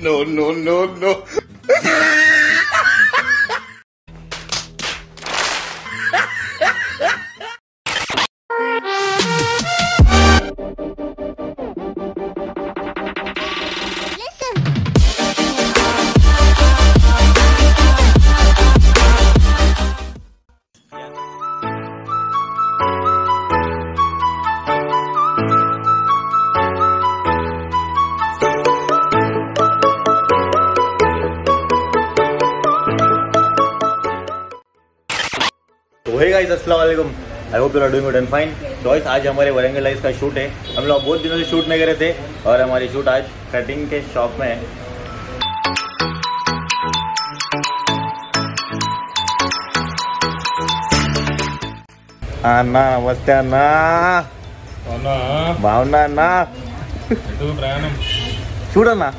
no, no, no, no. तो hey guys अस्सलाम वालेकुम I hope you are doing good and fine choice आज हमारे वरंगल लाइफ का शूट है हम लोग बहुत दिनों से शूट नहीं करे थे और हमारी शूट आज कटिंग के शॉप में है అన్నా నమస్తే అన్నా అవునా బాగున్నా అన్నా ఎటు ప్రయాణం చూడన్నా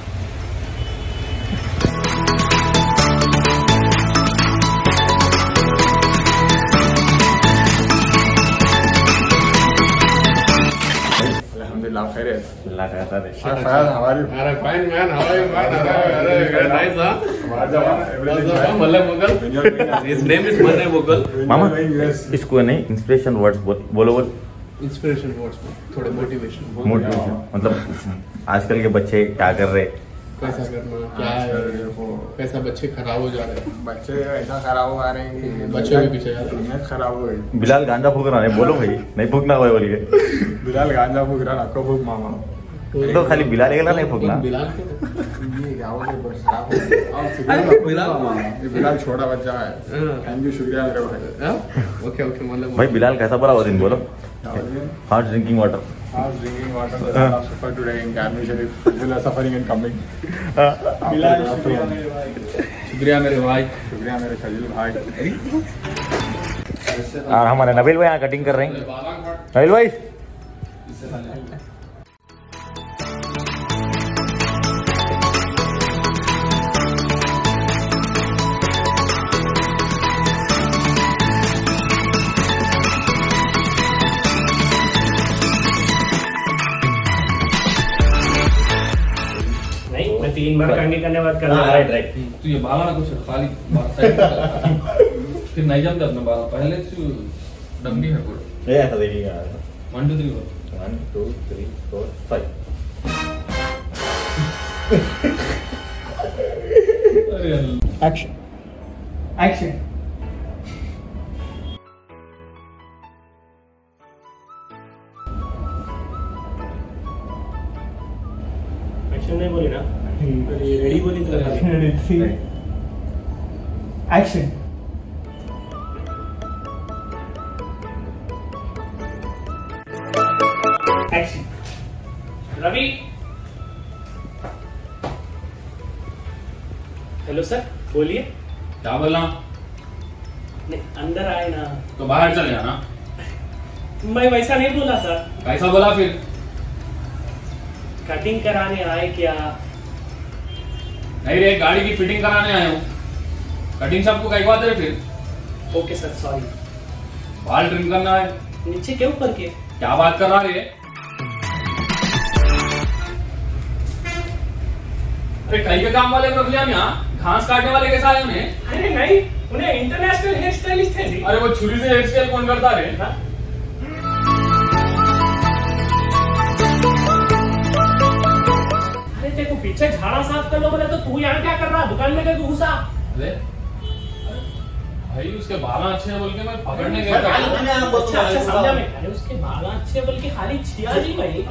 अल्हम्दुलिल्लाह खैरियत अल्लाह का साथ फयाज हमारी अरे fine man how are you man अरे अरे nice Malle Mughal his name is Malle Mughal मामा इसको नहीं इंस्पिरेशन वर्ड्स बोलो बोल इंस्पिरेशन वर्ड्स थोड़े मोटिवेशन मोटिवेशन मतलब आजकल के बच्चे क्या कर रहे? कैसा करना क्या है? कैसा बच्चे खराब हो जा रहे हैं। बच्चे ऐसा खराब हो आ रहे हैं बच्चे भी पीछे जा रहे हैं। खराब हो गई। बिलाल गांजा फूक रहा है बोलो भाई नहीं फूकना भाई बोल के बिलाल गांजा फूक रहा आपको फूक मामा तो खाली बिलाल के नहीं फूकना? बिलाल ये गाँव के हो। सिग्नल बिलाल? ये बिलाल छोटा बच्चा है। हाँ। थैंक यू शुक्रिया मेरे भाई। ओके ओके मल्ले भाई बिलाल कैसा पड़ा वो दिन? बोलो। हॉट ड्रिंकिंग वाटर आज drinking water suffer today in Sharif Bilal suffering and coming Bilal शुक्रिया मेरे भाई। शुक्रिया मेरे खलील भाई। और हमारे नबील भाई यहाँ कटिंग कर रहे हैं। नबील भाई। तीन बार करने करने बाद करना राइट राइट तू ये बाला ना कुछ खाली फिर नहीं जमता पहले तो तू डम्बी है मंडू थ्री ऐसा One, two, three, four, five. Action. Action. Action नाही बोली ना ready action Ravi hello sir बोलिए। क्या बोला नहीं अंदर आए ना। तो बाहर चले जाना। मैं वैसा नहीं बोला सर कैसा बोला फिर? कटिंग कराने आए क्या? नहीं रे गाड़ी की फिटिंग कराने आए हूँ। कटिंग शॉप को कई बात है फिर। ओके सर सॉरी बाल ट्रिम करना है। नीचे के ऊपर के? क्या बात कर रहा है अरे कई के काम वाले को रख लिया हम यहाँ घास काटने वाले कैसा आए उन्हें अरे नहीं उन्हें इंटरनेशनल हेयर स्टाइलिस्ट है जी। अरे वो छुरी से हेयर स्टाइल कौन करता रे हाँ? अरे तेरे को पीछे झाड़ा साफ़ कर लो बोले तो तू यहाँ क्या कर रहा दुकान में गए घुसा अरे भाई उसके बाल अच्छे हैं बोल के मैं पकड़ने गया अच्छा था। अच्छा समझा मैं अरे उसके बाल अच्छे हैं बल्कि खाली छिया नहीं भाई।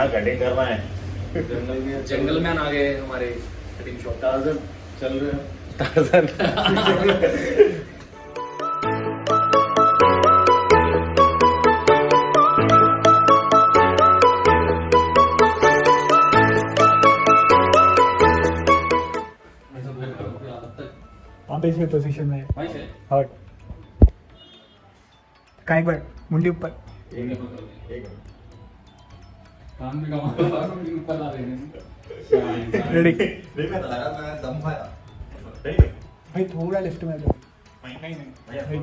यहाँ कटिंग करना है जंगल में जंगल मैन आ गए हमारे कटिंग शॉप टार्जन चल रहे हैं। वहाँ पे पोजीशन में हर्ट का एक बार? मुंडी ऊपर। काम भी कमा ऊपर ला रहे हैं रेडी देख मैं लगा मैं दम खाया रेडी भाई थोड़ा लेफ़्ट में आ जाओ नहीं नहीं भाई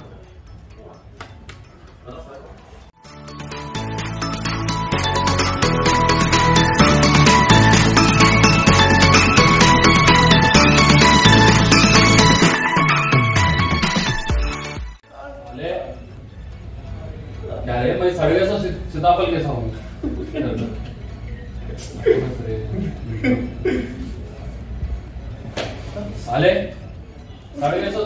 ले क्या रे मैं सड़े सा सीताफल कैसा हूँ साले सड़े कैसा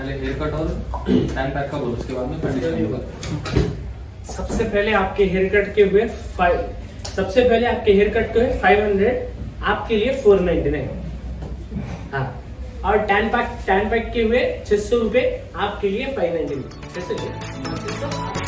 पहले हेयर कट और टाइम पैक का बोलो उसके बाद में कंडीशनिंग होगा। सबसे पहले आपके हेयर कट के हुए फाइव सबसे पहले आपके हेयर कट के हुए फाइव हंड्रेड आपके लिए फोर नाइनटी नाइन हाँ। और टैन पैक टैन पैक के हुए छह सौ रुपए आपके लिए फाइव नाइनटी हाँ, छह सौ।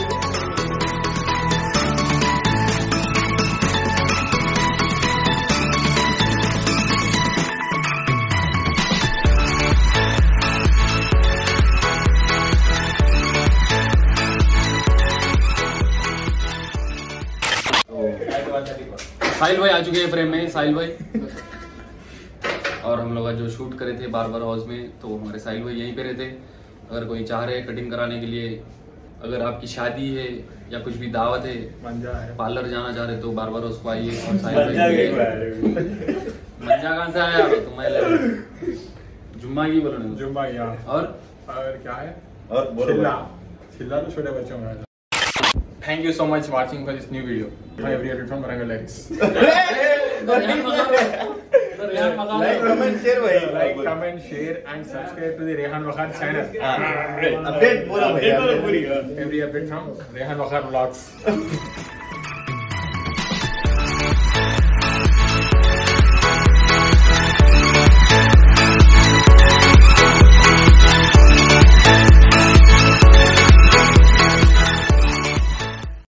साहिल भाई आ चुके हैं फ्रेम में साहिल भाई। और हम लोग आज जो शूट करे थे बार बार हाउस में तो हमारे साहिल भाई यहीं पे रहते। अगर कोई चाह रहे कटिंग कराने के लिए अगर आपकी शादी है या कुछ भी दावत है पार्लर जाना चाह रहे तो बार बार उसको आइए और साहिल भाई मंजा कहाँ से आया? तो मैं जुम्मा की बोलो जुम्बा यहाँ और? और क्या है? और बोलो चिल्ला चिल्ला तो छोटे बच्चों में thank you so much watching for this new video my everyone from रंगल लैक्स लाइक कमेंट शेयर भाई like comment share and subscribe to the Rehan Wakhar channel update बोलो भाई अपडेट बोलो पूरी every update from Rehan Wakhar vlogs